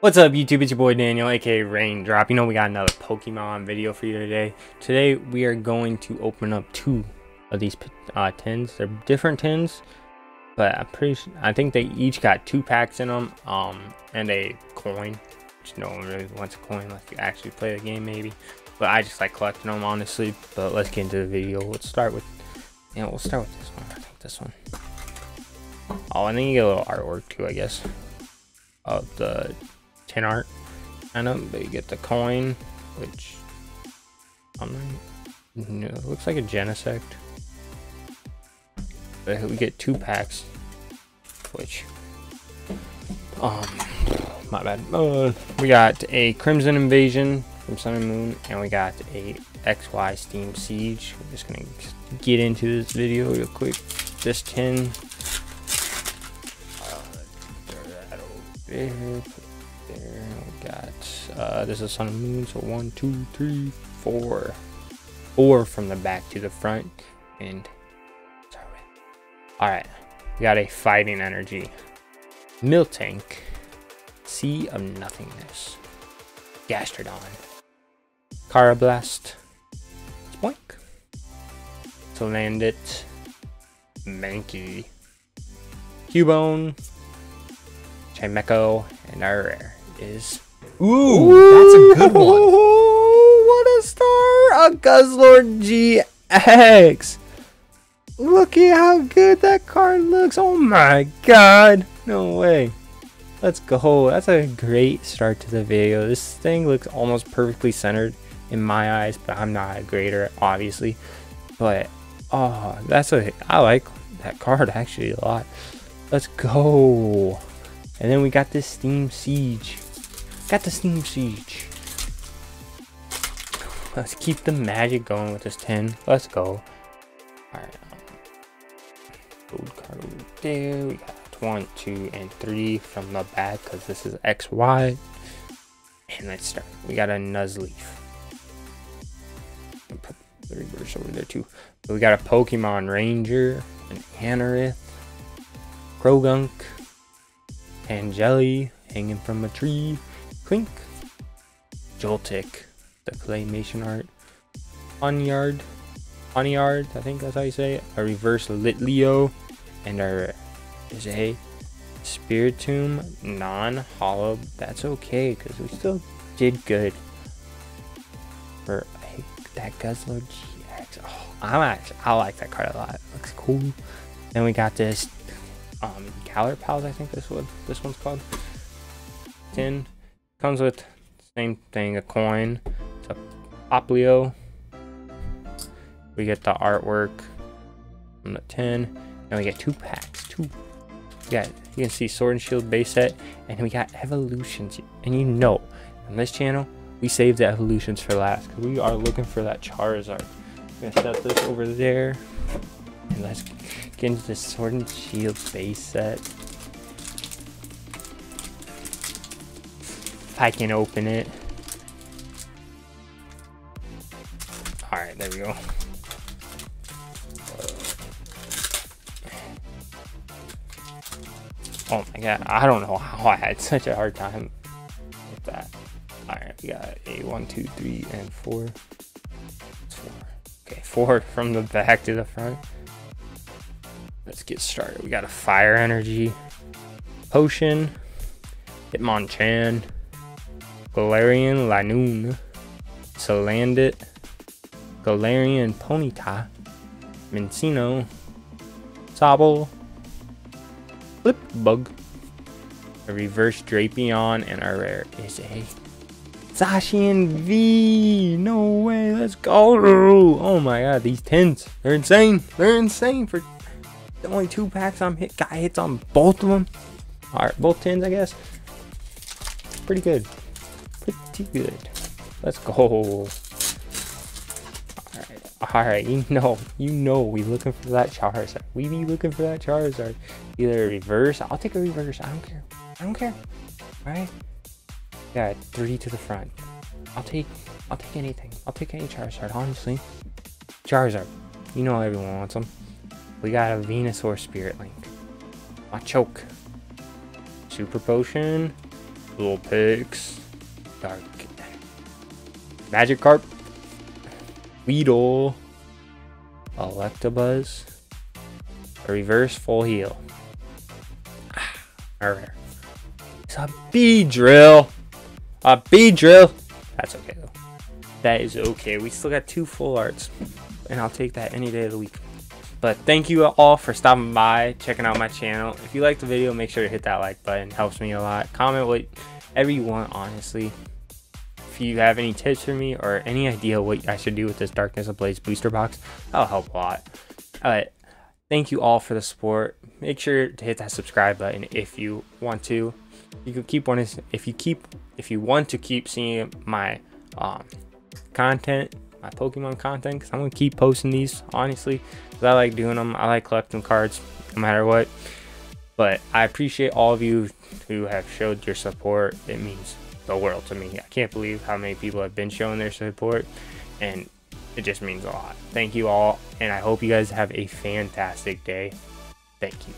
What's up YouTube, it's your boy Daniel, aka Raindrop. You know we got another Pokemon video for you today. Today we are going to open up two of these uh, tins. They're different tins, but I'm pretty I think they each got two packs in them, um, and a coin. Which no one really wants a coin unless you actually play the game maybe. But I just like collecting them honestly. But let's get into the video. Let's start with, know, we'll start with this one. I think this one. Oh, and then you get a little artwork too, I guess, of the tin art. I know, but you get the coin, which I'm not, no, it looks like a Genesect. But we get two packs, which, um, my bad. Uh, we got a Crimson Invasion from Sun and Moon, and we got a XY Steam Siege. We're just gonna get into this video real quick. This tin there, there. We got uh, this is sun and moon, so one, two, three, four, four from the back to the front, and sorry. All right, we got a fighting energy, Miltank, Sea of Nothingness, Gastrodon, Karrablast, Spoink, Salandit, Mankey, Cubone. Chimecho, and our rare is. Ooh, that's a good one. What a star! A Guzzlord GX! Look at how good that card looks. Oh my god. No way. Let's go. That's a great start to the video. This thing looks almost perfectly centered in my eyes, but I'm not a grader, obviously. But, oh, that's a. I like that card actually a lot. Let's go. And then we got this Steam Siege. Got the Steam Siege. Let's keep the magic going with this 10. Let's go. Alright. Um, Gold card over there. We got one, two, and three from the back because this is XY. And let's start. We got a Nuzleaf. Put the reverse over there too. But we got a Pokemon Ranger, an Anorith, Croagunk, Angeli hanging from a tree, Klink, Joltik, the claymation art, Onyard, Onyard, I think that's how you say it, a reverse Litleo, and our is a Spiritomb non-holo. That's okay because we still did good for that Guzzlord GX. Oh, I'm actually, I like that card a lot. Looks cool. Then we got this um Galar Pals, I think this one this one's called. Tin comes with same thing, a coin. It's a Poplio. We get the artwork from the tin, and we get two packs. Two. We got you can see Sword and Shield base set, and we got evolutions. And you know, on this channel, we save the evolutions for last because we are looking for that Charizard. I'm gonna set this over there, and let's get into the Sword and Shield base set. I can open it. Alright, there we go. Oh my god, I don't know how I had such a hard time with that. Alright, we got a one, two, three, and four. Four. Okay, four from the back to the front. Let's get started. We got a fire energy, potion, Hitmonchan, Galarian Linoone, Salandit, Galarian Ponyta, Minccino, Sobble, Flip Bug, a reverse Drapion, and our rare is a Zacian V. No way, let's go. Oh my god, these tins, they're insane. They're insane for the only two packs. I'm hit, Guy hits on both of them. All right, both tins, I guess. Pretty good. Pretty good. Let's go. All right, all right. You know, you know, we looking for that Charizard. We be looking for that Charizard. Either reverse. I'll take a reverse. I don't care. I don't care. All right. Yeah, three to the front. I'll take. I'll take anything. I'll take any Charizard. Honestly, Charizard. You know everyone wants them. We got a Venusaur Spirit Link. Machoke. Super Potion. Vulpix, Dark Magikarp, Weedle, Electabuzz, a reverse full heal. Ah, alright. It's a Beedrill. A Beedrill. That's okay though. That is okay. We still got two full arts. And I'll take that any day of the week. But thank you all for stopping by, checking out my channel. If you liked the video, make sure to hit that like button. It helps me a lot. Comment whatever you want, honestly. If you have any tips for me or any idea what I should do with this Darkness Ablaze booster box, that'll help a lot. Alright, thank you all for the support. Make sure to hit that subscribe button if you want to. You can keep wanting if you keep if you want to keep seeing my um, content, my Pokemon content, because I'm gonna keep posting these honestly. Cause I like doing them. I like collecting cards, no matter what. But I appreciate all of you who have showed your support. It means the world to me. I can't believe how many people have been showing their support, and it just means a lot. Thank you all, and I hope you guys have a fantastic day. Thank you.